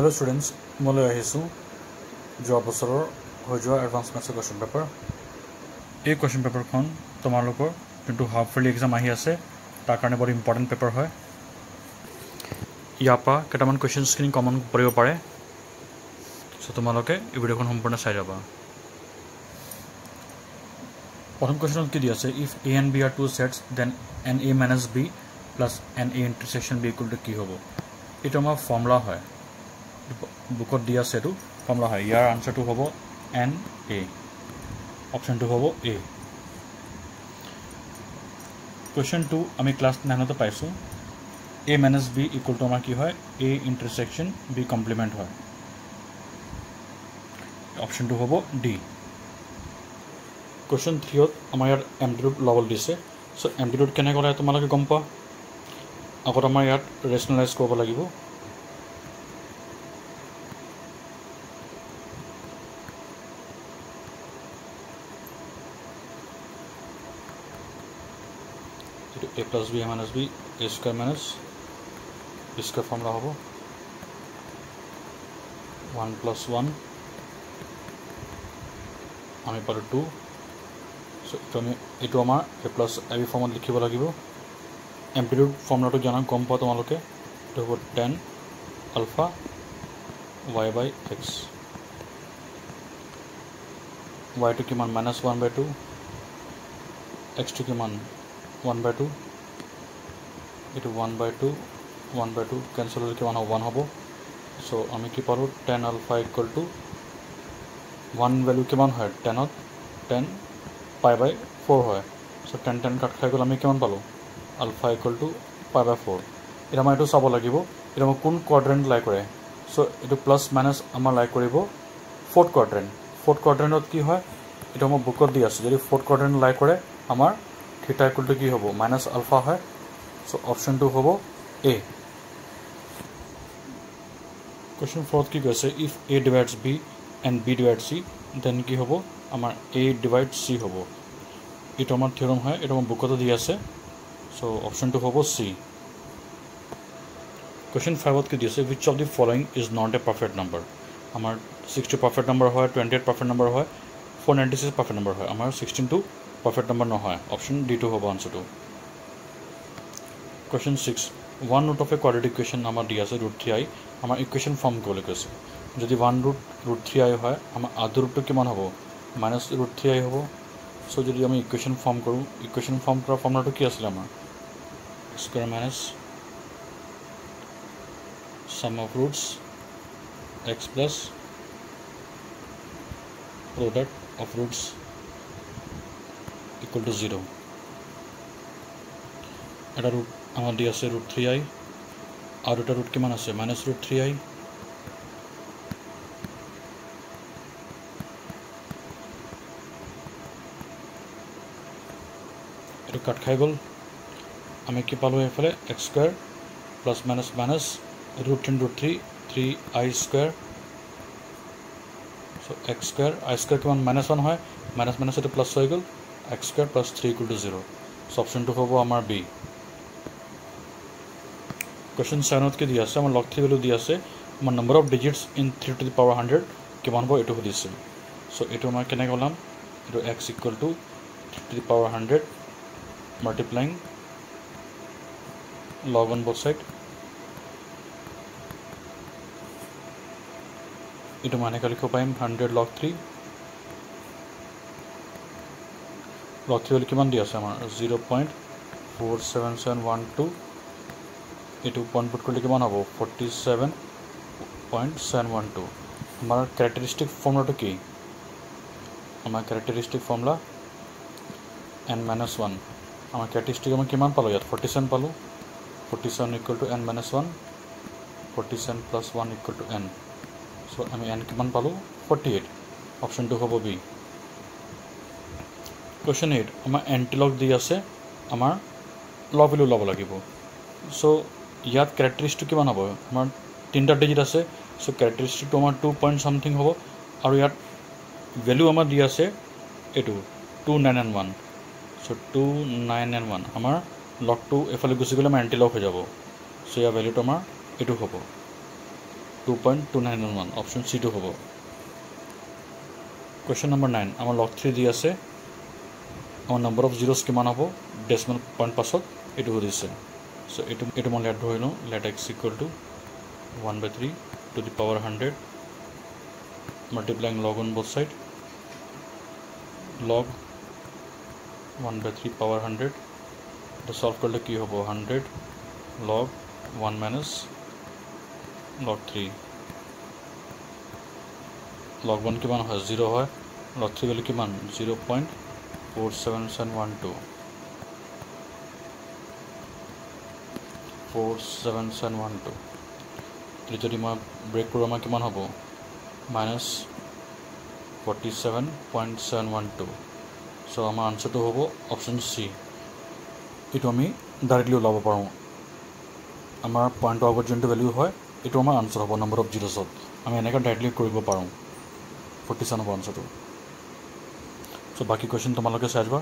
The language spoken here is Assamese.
হেল্ল' ষ্টুডেণ্টছ মই লৈ আহিছোঁ। যোৱা বছৰৰ হৈ যোৱা এডভান্স মেথছৰ কুৱেশ্যন পেপাৰ এই কুৱেশ্যন পেপাৰখন তোমালোকৰ যোনটো হাফ ইয়াৰলি এক্সাম আহি আছে তাৰ কাৰণে বৰ ইম্পৰ্টেণ্ট পেপাৰ হয়। ইয়াৰ পৰা কেইটামান কুৱেশ্যনছখিনি কমন পৰিব পাৰে। চ' তোমালোকে এই ভিডিঅ'খন সম্পূৰ্ণ চাই যাবা। প্ৰথম কুৱেশ্যনত কি দি আছে? If A and B are two sets then n A minus B plus n A intersection B equal to কি হ'ব? এইটো আমাৰ ফৰ্মুলা হয়। বুকত দি আছে এইটো। ফৰ্মুলা হয় ইয়াৰ আনচাৰটো হ'ব এন এ অপশ্যনটো হ'ব এ কুৱেশ্যন টু আমি ক্লাছ নাইনতে পাইছোঁ। A minus B equal to আমাৰ কি হয়? এ ইণ্টাৰছেকশ্যন বি কমপ্লিমেণ্ট হয়। অপশ্যনটো হ'ব ডি কুৱেশ্যন থ্ৰীত আমাৰ ইয়াত এম ৰোড ল'বলৈ দিছে। চ' এম ৰোড কেনেকৈ ওলায় তোমালোকে গম পোৱা? আগত আমাৰ ইয়াত ৰেচনেলাইজ কৰিব লাগিব। যিটো A plus B minus B A square minus B square formula হ'ব ওৱান প্লাছ ওৱান আমি পালোঁ টু চ' এইটো আমি এইটো আমাৰ এ প্লাছ এ বি ফৰ্মত লিখিব লাগিব এমপ্লিটিউড ফৰ্মুলাটো জানা গম পোৱা তোমালোকে এইটো হ'ব ten alpha Y by X ৱাইটো কিমান মাইনাছ ওৱান বাই টু এক্সটো কিমান ওৱান বাই টু এইটো one by two one by two cancel হ'লে কিমান হ'ব ওৱান হ'ব। চ' আমি কি পালোঁ? Ten alpha equal to one value কিমান হয়? টেনত টেন পাই বাই ফ'ৰ হয়। চ' টেন টেন কাট খাই গ'ল আমি কিমান পালোঁ? ULFA equal two pi by four এতিয়া আমাৰ এইটো চাব লাগিব। এতিয়া আমাৰ কোন কোৱাড্ৰেণ্ট লাই কৰে? চ' এইটো প্লাছ মাইনাছ আমাৰ লাই কৰিব ফ'ৰ্থ কোৱাড্ৰেণ্ট ফ'ৰ্থ কোৱাড্ৰেণ্টত কি হয়? এইটো আমাৰ বুকত দি আছোঁ। যদি ফ'ৰ্থ কোৱাড্ৰেণ্ট লাই কৰে আমাৰ থিটা ইকুৱেল টু কি হ'ব? মাইনাছ আলফা হয়। চ' অপশ্যনটো হ'ব এ কুৱেশ্যন ফ'ৰ্থ কি কৈছে if A divides B and B divide C then কি হ'ব আমাৰ এ ডিভাইড চি হ'ব এইটো আমাৰ থিয়ৰম হয় এইটো আমাৰ বুকতো দি আছে চ' অপশ্যনটো হ'ব চি কুৱেশ্যন ফাইভত কি দি আছে which of the following is not a perfect number আমাৰ ছিক্সটি পাৰফেক্ট নাম্বাৰ হয় টুৱেণ্টি এইট পাৰফেক্ট নাম্বাৰ হয় four ninety six perfect number হয় আমাৰ ছিক্সটিনটো পাৰফেক্ট নাম্বাৰ নহয় অপশ্যন ডিটো হ'ব আনচাৰটো question six one root of a quality question আমাৰ দি আছে ৰুট থ্ৰী আই আমাৰ ইকুৱেশ্যন ফৰ্ম কৰিবলৈ কৈছে যদি one root root three I হয় আমাৰ আধা ৰুটটো কিমান হ'ব মাইনাছ ৰুট থ্ৰী আই হ'ব চ' যদি আমি ইকুৱেশ্যন ফৰ্ম কৰোঁ ইকুৱেশ্যন ফৰ্ম কৰা ফৰ্মুলাটো কি আছিলে আমাৰ square minus sum of roots x plus product of roots equal to 0 এটা ৰুট আমাৰ দি আছে ৰুট থ্ৰী আই আৰু এটা ৰুট কিমান আছে? Minus root three I. এইটো কাট খাই গ'ল। আমি কি পালোঁ এইফালে? X square plus minus minus root into 3 3 i square so x square i square কিমান? মাইনাছ ওৱান হয়। মাইনাছ মাইনাছ এইটো প্লাছ হৈ গ'ল। X square plus three equal to zero' so' অপশ্যনটো হ'ব আমাৰ বি। কুৱেশ্যন ছেভেনত কি দি আছে আমাৰ লগ থ্ৰী ভেলু দি আছে আমাৰ number of digits in three to the power hundred কিমান হ'ব এইটো সুধিছে চ' এইটো আমাৰ কেনেকৈ ওলাম এইটো X equal to three to the power hundred multiplying log on both side এইটো মই এনেকৈ লিখিব পাৰিম hundred log three log three বুলি কিমান দি আছে আমাৰ zero' point four seven seven one two এইটো পইণ্ট পুট কৰিলে কিমান হ'ব? Forty seven point seven one two আমাৰ কেৰেক্টাৰিষ্টিক ফৰ্মুলাটো কি? আমাৰ characteristic formula n minus one আমাৰ কেৰেক্টাৰিষ্টিক আমি কিমান পালোঁ ইয়াত? ফৰ্টি ছেভেন পালোঁ। Forty seven equal to n minus one forty seven plus one equal to n so' আমি এন কিমান পালোঁ? ফৰ্টি এইট অপশ্যনটো হ'ব বি কুৱেশ্যন এইট আমাৰ এণ্টিলগ দি আছে আমাৰ ল ভেলু ল'ব লাগিব। চ' ইয়াত কেৰেক্টাৰিষ্টিক কিমান হ'ব? আমাৰ তিনিটা ডিজিট আছে চ' কেৰেক্টাৰিষ্টিকটো আমাৰ টু পইণ্ট চামথিং হ'ব আৰু ইয়াত ভেলু আমাৰ দি আছে এইটো two nine nine one so' two nine nine one আমাৰ লগটো এইফালে গুচি গ'লে আমাৰ এণ্টিলগ হৈ যাব চ' ইয়াৰ ভেলুটো আমাৰ এইটো হ'ব two point two nine one option চিটো হ'ব। কুৱেশ্যন নম্বৰ নাইন আমাৰ লগ থ্ৰী দি আছে আমাৰ নম্বৰ অফ জিৰ'ছ কিমান হ'ব? ডেচিমেল পইণ্ট পাছত এইটো সুধিছে। চ' এইটো এইটো মই লেট ধৰি লওঁ let X equal to one by three to the power hundred multiplying log both side log one by three power hundred এইটো চল্ভ কৰিলে কি হ'ব hundred log one minus log three log one কিমান হয় জিৰ' হয় লগ থ্ৰী ভেলু কিমান zero' point four seven seven one two four seven seven one two যদি মই ব্ৰেক কৰোঁ আমাৰ কিমান হ'ব? Minus forty seven point seven one two so' আমাৰ আনচাৰটো হ'ব অপশ্যন চি এইটো আমি ডাইৰেক্টলি ওলাব পাৰোঁ। আমাৰ পইণ্টৰ আগত যোনটো ভেলিউ হয় এইটো আমাৰ আনচাৰ হ'ব নম্বৰ অফ জিৰ'ছত আমি এনেকৈ ডাইৰেক্টলি কৰিব পাৰোঁ। ফৰ্টি ছেভেন হ'ব আনচাৰটো চ' বাকী কুৱেশ্যন তোমালোকে চাই যোৱা।